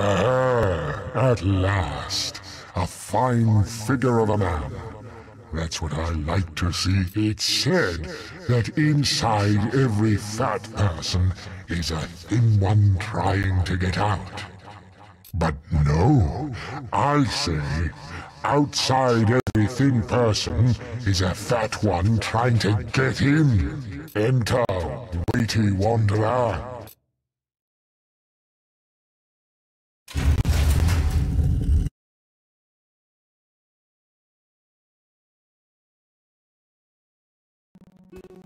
Ah, at last. A fine figure of a man. That's what I like to see. It's said that inside every fat person is a thin one trying to get out. But no, I say outside every thin person is a fat one trying to get in. Enter, weighty wanderer. you